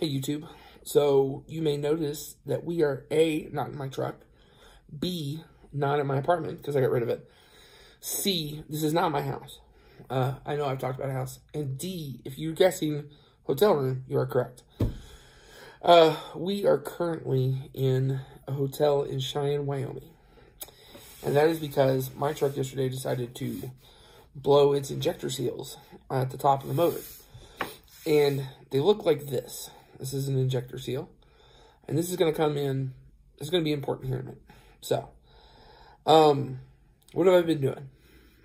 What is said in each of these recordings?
Hey YouTube. So you may notice that we are A, not in my truck, B, not in my apartment because I got rid of it. C, this is not my house. Uh, I know I've talked about a house. And D, if you're guessing hotel room, you are correct. Uh, we are currently in a hotel in Cheyenne, Wyoming. And that is because my truck yesterday decided to blow its injector seals at the top of the motor. And they look like this. This is an injector seal. And this is going to come in, it's going to be important here in a minute. So, um, what have I been doing?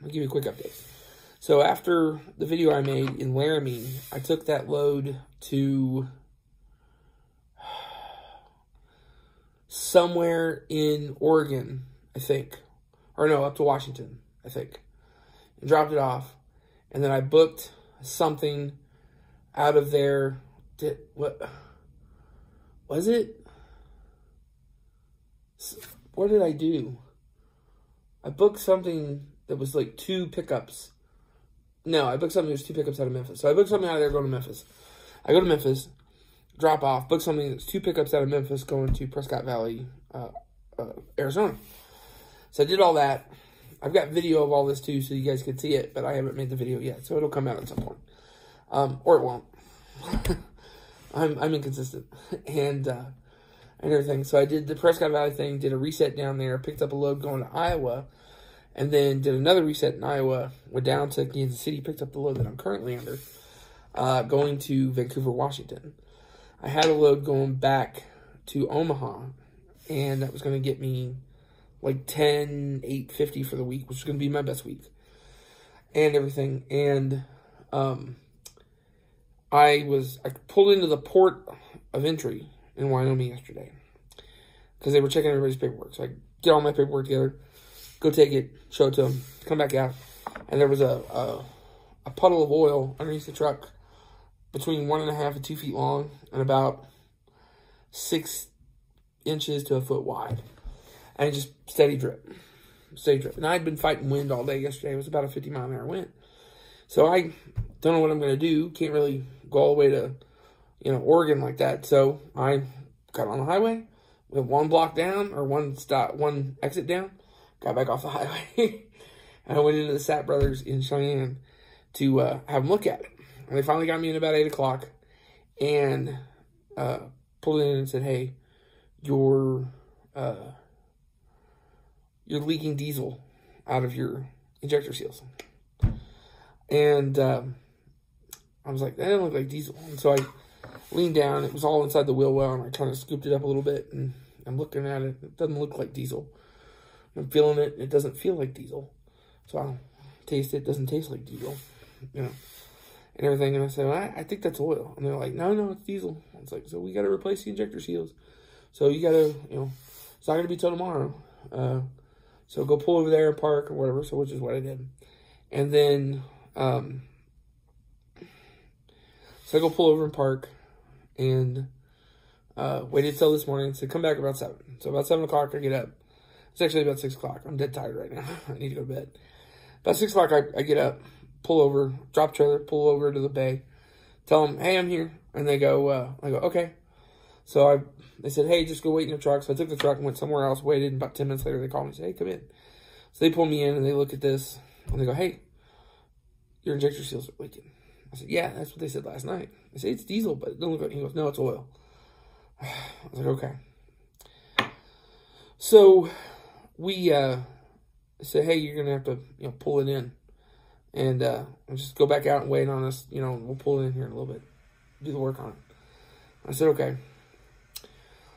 I'll give you a quick update. So after the video I made in Laramie, I took that load to somewhere in Oregon, I think. Or no, up to Washington, I think. And dropped it off. And then I booked something out of there. Did what was it? What did I do? I booked something that was like two pickups. No, I booked something that was two pickups out of Memphis. So I booked something out of there going to Memphis. I go to Memphis, drop off, book something that's two pickups out of Memphis going to Prescott Valley, uh, uh, Arizona. So I did all that. I've got video of all this too, so you guys can see it, but I haven't made the video yet, so it'll come out at some point. Um, or it won't. I'm, I'm inconsistent. and, uh, and everything. So I did the Prescott Valley thing, did a reset down there, picked up a load going to Iowa, and then did another reset in Iowa, went down to Kansas City, picked up the load that I'm currently under, uh, going to Vancouver, Washington. I had a load going back to Omaha, and that was going to get me like 10, 850 for the week, which is going to be my best week, and everything. And um, I was I pulled into the port of entry in Wyoming yesterday because they were checking everybody's paperwork. So I get all my paperwork together, go take it, show it to them, come back out, and there was a a, a puddle of oil underneath the truck between one and a half and two feet long and about six inches to a foot wide. And it just steady drip. Steady drip. And I'd been fighting wind all day yesterday. It was about a 50 mile an hour wind. So I don't know what I'm going to do. Can't really go all the way to, you know, Oregon like that. So I got on the highway, went one block down or one stop, one exit down, got back off the highway. and I went into the Sapp Brothers in Cheyenne to uh, have them look at it. And they finally got me in about 8 o'clock and uh, pulled in and said, hey, you're, uh, you're leaking diesel out of your injector seals. And um, I was like, that didn't look like diesel. And so I leaned down. It was all inside the wheel well, and I kind of scooped it up a little bit, and I'm looking at it. It doesn't look like diesel. I'm feeling it. It doesn't feel like diesel. So I taste it. It doesn't taste like diesel, you know, and everything. And I said, I, I think that's oil. And they're like, no, no, it's diesel. It's like, so we got to replace the injector seals. So you got to, you know, it's not going to be till tomorrow. Uh, so go pull over there and park or whatever. So which is what I did. And then, um, so I go pull over and park and uh, waited till this morning. So come back about 7. So about 7 o'clock, I get up. It's actually about 6 o'clock. I'm dead tired right now. I need to go to bed. About 6 o'clock, I, I get up, pull over, drop trailer, pull over to the bay, tell them, hey, I'm here. And they go, uh, I go, okay. So I, they said, hey, just go wait in your truck. So I took the truck and went somewhere else, waited. And about 10 minutes later, they called me and said, hey, come in. So they pull me in and they look at this and they go, hey, your injector seals are leaking. I said, yeah, that's what they said last night. I said, it's diesel, but don't look like, he goes, no, it's oil. I was like, okay. So we uh, said, hey, you're going to have to, you know, pull it in. And uh, just go back out and wait on us. You know, we'll pull it in here in a little bit. Do the work on it. I said, okay.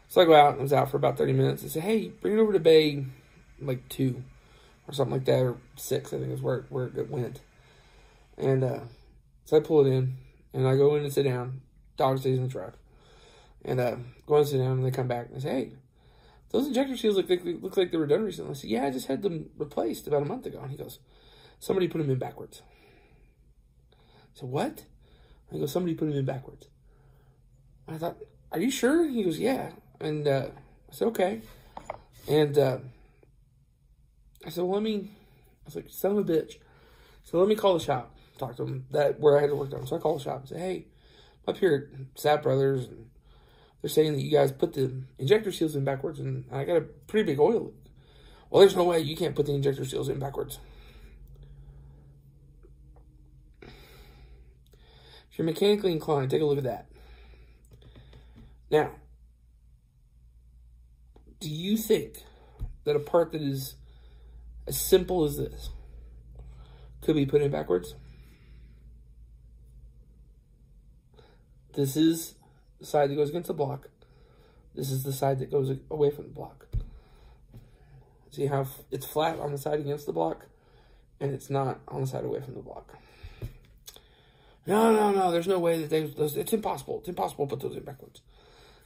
So I go out I was out for about 30 minutes. I said, hey, bring it over to Bay like 2 or something like that, or 6, I think is where, where it went. And uh, so I pull it in, and I go in and sit down. Dog stays in the truck. And uh, go and sit down, and they come back and say, hey, those injector seals look like, they look like they were done recently. I said, yeah, I just had them replaced about a month ago. And he goes, somebody put them in backwards. I said, what? He goes, somebody put them in backwards. I thought, are you sure? He goes, yeah. And uh, I said, okay. And uh, I said, well, let me, I was like, son of a bitch. So let me call the shop talk to them that where I had to work on. So I called the shop and said, hey, up here at Sapp Brothers, and they're saying that you guys put the injector seals in backwards, and I got a pretty big oil leak. Well, there's no way you can't put the injector seals in backwards. If you're mechanically inclined, take a look at that. Now, do you think that a part that is as simple as this could be put in backwards? This is the side that goes against the block. This is the side that goes away from the block. See how it's flat on the side against the block and it's not on the side away from the block. No, no, no, there's no way that they, those, it's impossible. It's impossible to put those in backwards.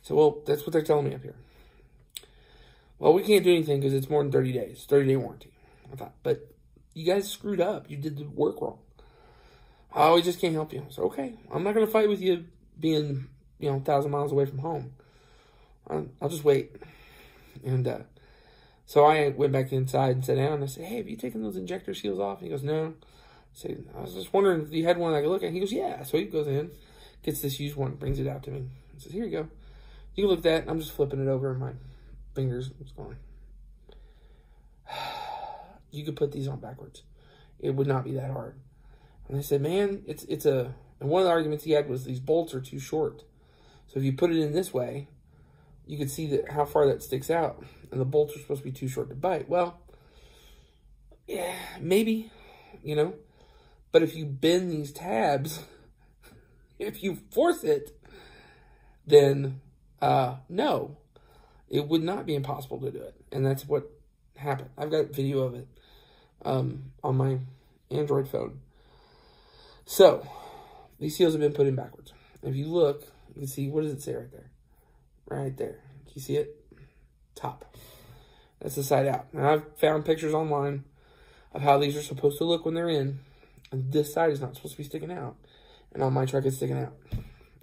So, well, that's what they're telling me up here. Well, we can't do anything because it's more than 30 days, 30 day warranty. I thought, but you guys screwed up. You did the work wrong. Oh, we just can't help you. So, okay, I'm not going to fight with you being, you know, a thousand miles away from home. I'll, I'll just wait. And uh, so I went back inside and sat down. And I said, hey, have you taken those injector seals off? And he goes, no. I said, I was just wondering if you had one I could look at. He goes, yeah. So he goes in, gets this used one, brings it out to me. He says, here you go. You can look at that. I'm just flipping it over my fingers. What's going You could put these on backwards. It would not be that hard. And I said, man, it's it's a. And one of the arguments he had was these bolts are too short. So if you put it in this way, you can see that how far that sticks out. And the bolts are supposed to be too short to bite. Well, yeah, maybe, you know. But if you bend these tabs, if you force it, then uh, no, it would not be impossible to do it. And that's what happened. I've got video of it um, on my Android phone. So, these seals have been put in backwards. If you look, you can see, what does it say right there? Right there. You see it? Top. That's the side out. And I've found pictures online of how these are supposed to look when they're in. And this side is not supposed to be sticking out. And on my truck, it's sticking out.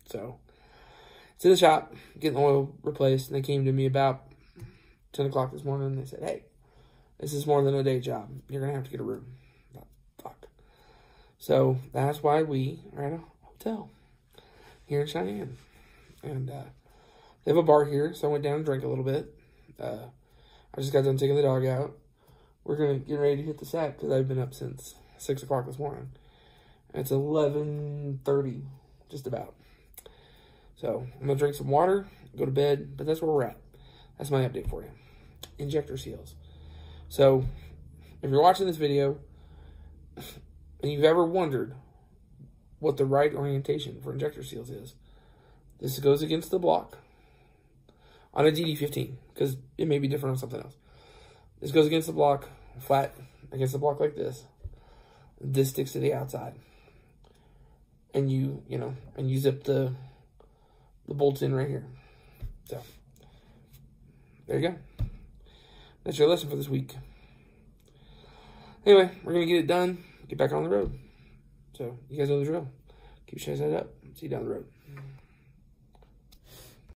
So, it's in the shop, getting oil replaced. And they came to me about 10 o'clock this morning. And they said, hey, this is more than a day job. You're going to have to get a room. So, that's why we are at a hotel here in Cheyenne. And uh, they have a bar here, so I went down and drank a little bit. Uh, I just got done taking the dog out. We're going to get ready to hit the sack because I've been up since 6 o'clock this morning. And it's 11.30, just about. So I'm going to drink some water, go to bed, but that's where we're at. That's my update for you. Injector seals. So if you're watching this video and you've ever wondered what the right orientation for injector seals is, this goes against the block on a DD15 because it may be different on something else. This goes against the block, flat against the block like this. This sticks to the outside. And you, you know, and you zip the the bolts in right here. So, there you go. That's your lesson for this week. Anyway, we're going to get it done, get back on the road. So, you guys know the drill. Keep your head up. See you down the road.